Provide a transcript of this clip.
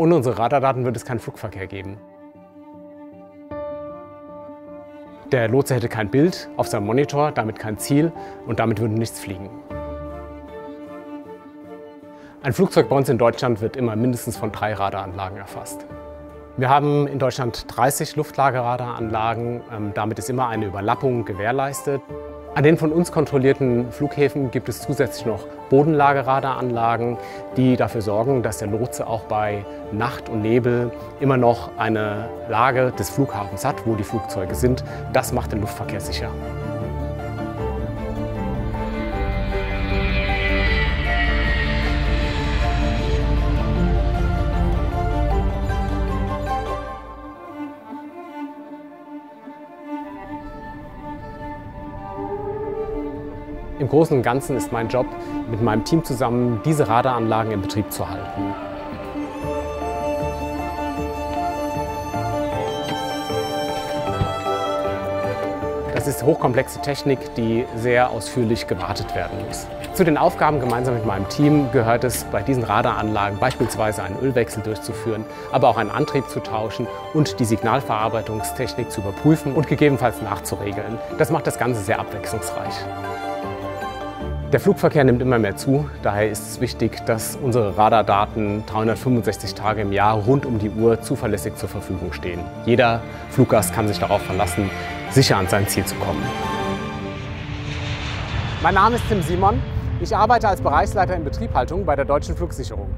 Ohne unsere Radardaten würde es keinen Flugverkehr geben. Der Lotse hätte kein Bild auf seinem Monitor, damit kein Ziel und damit würde nichts fliegen. Ein Flugzeug bei uns in Deutschland wird immer mindestens von drei Radaranlagen erfasst. Wir haben in Deutschland 30 Luftlagerradaranlagen. Ähm, damit ist immer eine Überlappung gewährleistet. An den von uns kontrollierten Flughäfen gibt es zusätzlich noch Bodenlagerradaranlagen, die dafür sorgen, dass der Lotse auch bei Nacht und Nebel immer noch eine Lage des Flughafens hat, wo die Flugzeuge sind. Das macht den Luftverkehr sicher. Im Großen und Ganzen ist mein Job, mit meinem Team zusammen diese Radaranlagen in Betrieb zu halten. Das ist hochkomplexe Technik, die sehr ausführlich gewartet werden muss. Zu den Aufgaben gemeinsam mit meinem Team gehört es, bei diesen Radaranlagen beispielsweise einen Ölwechsel durchzuführen, aber auch einen Antrieb zu tauschen und die Signalverarbeitungstechnik zu überprüfen und gegebenenfalls nachzuregeln. Das macht das Ganze sehr abwechslungsreich. Der Flugverkehr nimmt immer mehr zu, daher ist es wichtig, dass unsere Radardaten 365 Tage im Jahr rund um die Uhr zuverlässig zur Verfügung stehen. Jeder Fluggast kann sich darauf verlassen, sicher an sein Ziel zu kommen. Mein Name ist Tim Simon. Ich arbeite als Bereichsleiter in Betriebhaltung bei der Deutschen Flugsicherung.